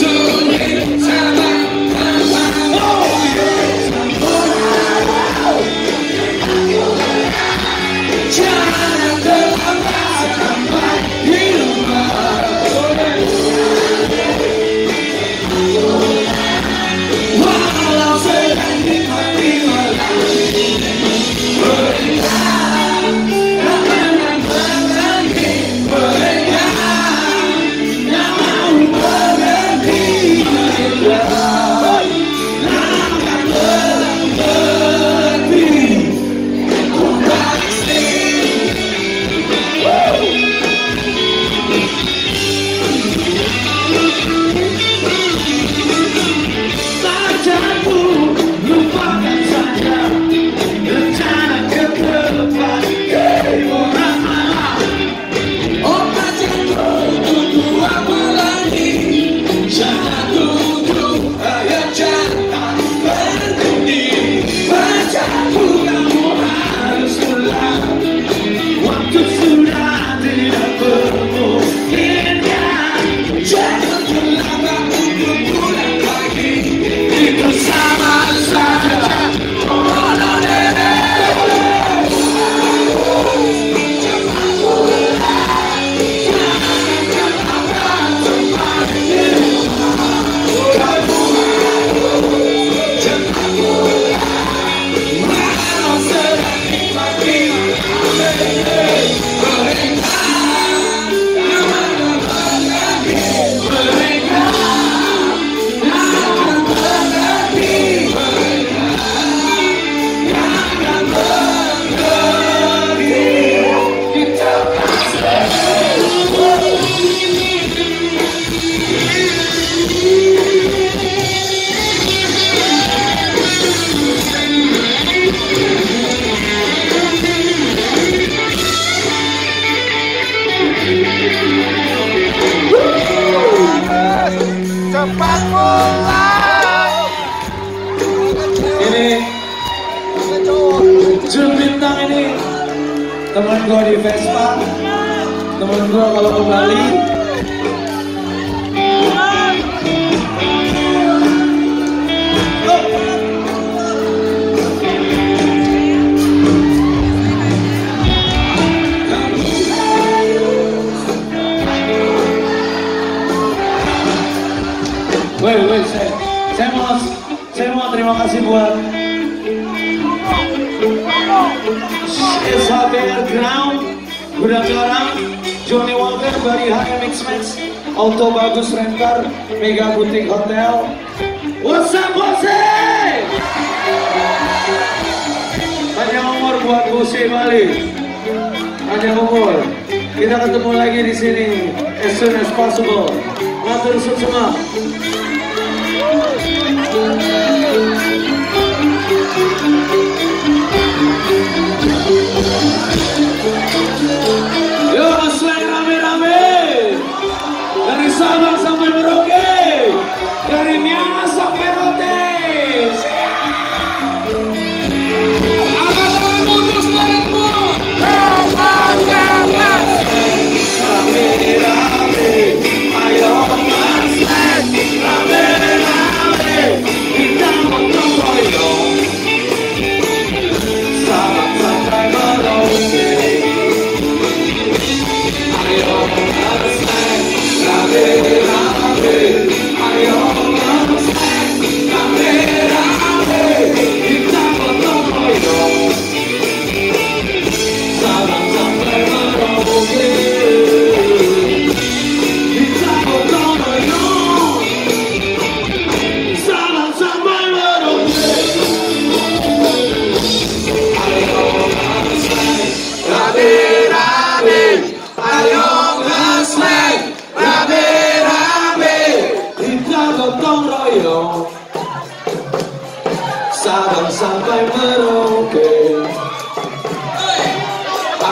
so Cepat pulang. Ini Jun Bintang ini teman gue di Vespa, teman gue kalau kembali. Kasih buat SHBR Ground, Gudang Garam, Johnny Walker, Bari HM Mix Max, Auto Bagus Rentar, Mega Boutique Hotel. What's up, Bose? Panjang umur buat Bose Bali. Panjang umur. Kita ketemu lagi di sini as soon as possible. Matur semua. Yo,